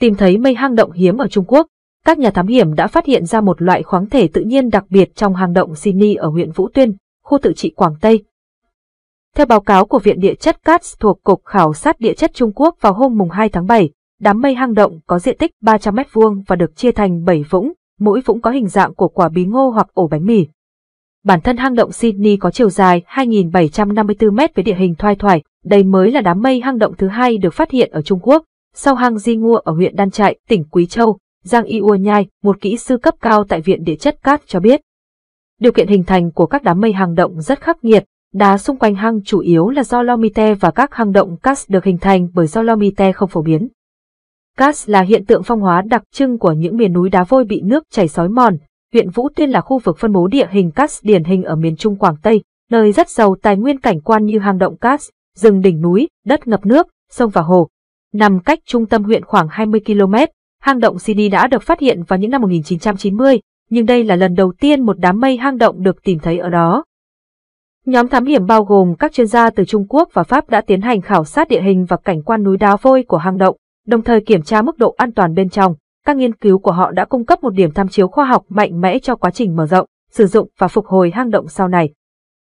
Tìm thấy mây hang động hiếm ở Trung Quốc, các nhà thám hiểm đã phát hiện ra một loại khoáng thể tự nhiên đặc biệt trong hang động Sini ở huyện Vũ Tuyên, khu tự trị Quảng Tây. Theo báo cáo của Viện Địa chất CATS thuộc Cục Khảo sát Địa chất Trung Quốc vào hôm mùng 2 tháng 7, đám mây hang động có diện tích 300 mét vuông và được chia thành 7 vũng, mỗi vũng có hình dạng của quả bí ngô hoặc ổ bánh mì. Bản thân hang động Sydney có chiều dài 2.754 mét với địa hình thoai thoải, đây mới là đám mây hang động thứ hai được phát hiện ở Trung Quốc, sau hang Di Ngua ở huyện Đan Trại, tỉnh Quý Châu, Giang Y Ua Nhai, một kỹ sư cấp cao tại Viện Địa chất Cát cho biết. Điều kiện hình thành của các đám mây hang động rất khắc nghiệt, đá xung quanh hang chủ yếu là do lomite và các hang động cát được hình thành bởi do lomite không phổ biến. Cát là hiện tượng phong hóa đặc trưng của những miền núi đá vôi bị nước chảy xói mòn. Huyện Vũ Tuyên là khu vực phân bố địa hình cát điển hình ở miền Trung Quảng Tây, nơi rất giàu tài nguyên cảnh quan như hang động cát, rừng đỉnh núi, đất ngập nước, sông và hồ. Nằm cách trung tâm huyện khoảng 20 km, hang động Sini đã được phát hiện vào những năm 1990, nhưng đây là lần đầu tiên một đám mây hang động được tìm thấy ở đó. Nhóm thám hiểm bao gồm các chuyên gia từ Trung Quốc và Pháp đã tiến hành khảo sát địa hình và cảnh quan núi đá vôi của hang động, đồng thời kiểm tra mức độ an toàn bên trong. Các nghiên cứu của họ đã cung cấp một điểm tham chiếu khoa học mạnh mẽ cho quá trình mở rộng, sử dụng và phục hồi hang động sau này.